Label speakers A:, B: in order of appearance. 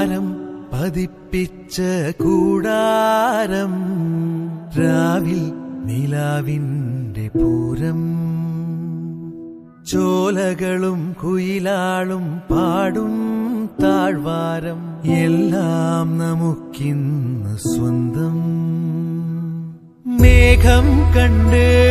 A: ചാരം പതിപ്പിച്ച കൂടാരം രാവിൽ നിലാവിന്റെ പൂരം. ചോലകളും കുയിലാളും പാടും താഴ്വാരം എല്ലാം നമുക്കിന്ന് സ്വന്തം. മേഘം കണ്ട്